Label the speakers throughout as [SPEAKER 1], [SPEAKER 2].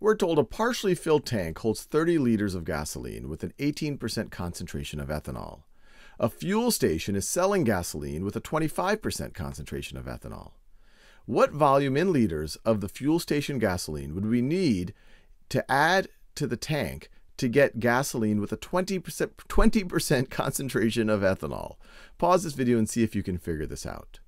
[SPEAKER 1] we're told a partially filled tank holds 30 liters of gasoline with an 18% concentration of ethanol. A fuel station is selling gasoline with a 25% concentration of ethanol. What volume in liters of the fuel station gasoline would we need to add to the tank to get gasoline with a 20%, 20% concentration of ethanol? Pause this video and see if you can figure this out.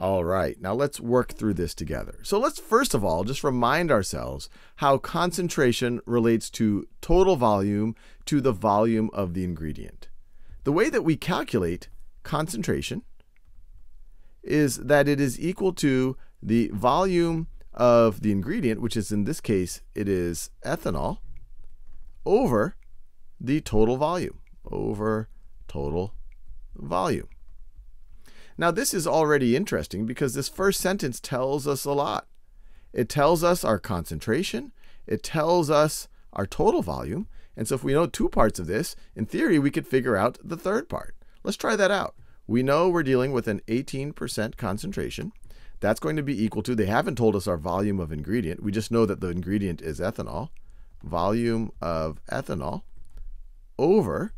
[SPEAKER 1] All right, now let's work through this together. So let's first of all just remind ourselves how concentration relates to total volume to the volume of the ingredient. The way that we calculate concentration is that it is equal to the volume of the ingredient, which is in this case, it is ethanol, over the total volume, over total volume. Now, this is already interesting because this first sentence tells us a lot. It tells us our concentration, it tells us our total volume. And so, if we know two parts of this, in theory, we could figure out the third part. Let's try that out. We know we're dealing with an 18% concentration. That's going to be equal to, they haven't told us our volume of ingredient. We just know that the ingredient is ethanol. Volume of ethanol over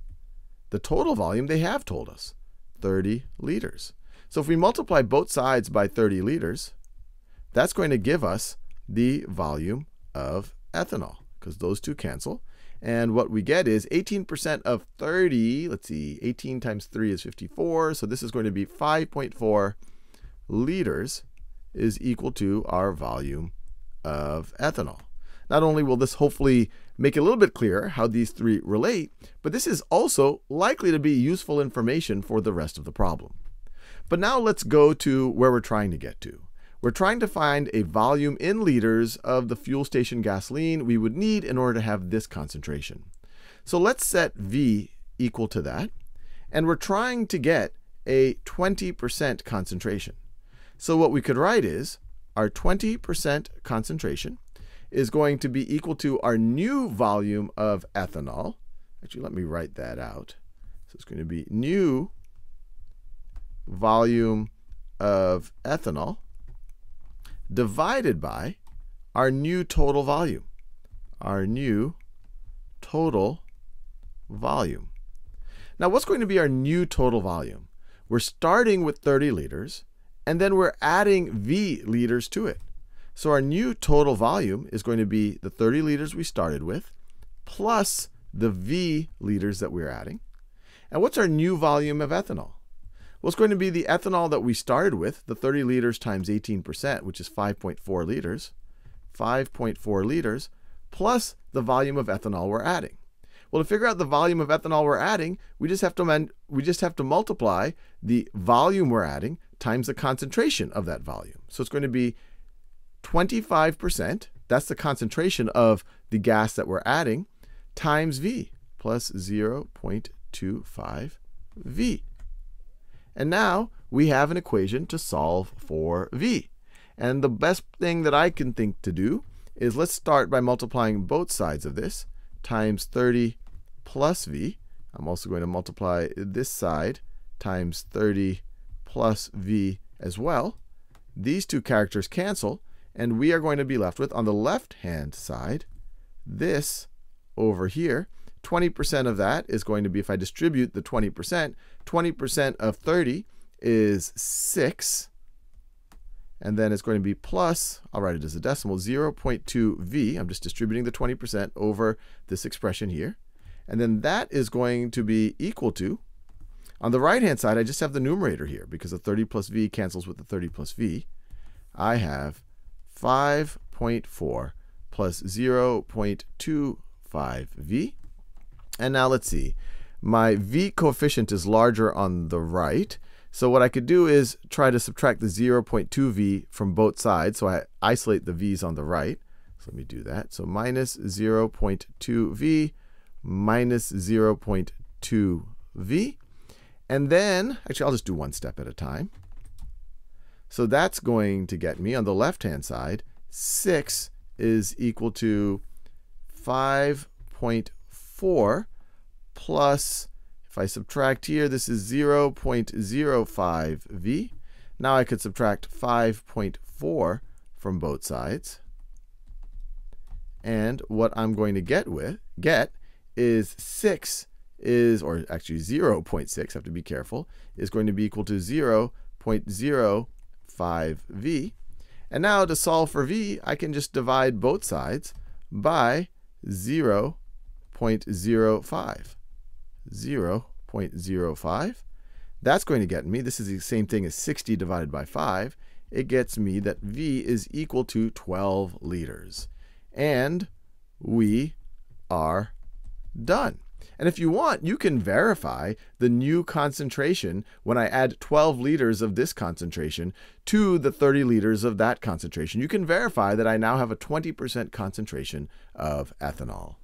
[SPEAKER 1] the total volume they have told us, 30 liters. So if we multiply both sides by 30 liters, that's going to give us the volume of ethanol, because those two cancel. And what we get is 18% of 30, let's see, 18 times 3 is 54. So this is going to be 5.4 liters is equal to our volume of ethanol. Not only will this hopefully make it a little bit clearer how these three relate, but this is also likely to be useful information for the rest of the problem. But now let's go to where we're trying to get to. We're trying to find a volume in liters of the fuel station gasoline we would need in order to have this concentration. So let's set V equal to that. And we're trying to get a 20% concentration. So what we could write is our 20% concentration is going to be equal to our new volume of ethanol. Actually, let me write that out. So it's going to be new volume of ethanol divided by our new total volume. Our new total volume. Now, what's going to be our new total volume? We're starting with 30 liters, and then we're adding V liters to it. So our new total volume is going to be the 30 liters we started with, plus the V liters that we're adding. And what's our new volume of ethanol? Well, it's going to be the ethanol that we started with, the 30 liters times 18%, which is 5.4 liters, 5.4 liters, plus the volume of ethanol we're adding. Well, to figure out the volume of ethanol we're adding, we just have to we just have to multiply the volume we're adding times the concentration of that volume. So it's going to be 25%, that's the concentration of the gas that we're adding, times V plus 0.25 V. And now we have an equation to solve for v. And the best thing that I can think to do is let's start by multiplying both sides of this times 30 plus v. I'm also going to multiply this side times 30 plus v as well. These two characters cancel, and we are going to be left with, on the left-hand side, this over here. 20% of that is going to be, if I distribute the 20%, 20% of 30 is 6. And then it's going to be plus, I'll write it as a decimal, 0.2v. I'm just distributing the 20% over this expression here. And then that is going to be equal to, on the right-hand side, I just have the numerator here because the 30 plus v cancels with the 30 plus v. I have 5.4 plus 0.25v and now let's see. My v coefficient is larger on the right. So what I could do is try to subtract the 0.2v from both sides. So I isolate the v's on the right. So let me do that. So minus 0.2v minus 0.2v. And then, actually, I'll just do one step at a time. So that's going to get me on the left-hand side, 6 is equal to 5.4 plus, if I subtract here, this is 0.05v. Now I could subtract 5.4 from both sides. And what I'm going to get with get is 6 is, or actually 0.6, have to be careful, is going to be equal to 0.05v. And now to solve for v, I can just divide both sides by 0.05. 0.05. That's going to get me, this is the same thing as 60 divided by 5. It gets me that V is equal to 12 liters. And we are done. And if you want, you can verify the new concentration when I add 12 liters of this concentration to the 30 liters of that concentration. You can verify that I now have a 20% concentration of ethanol.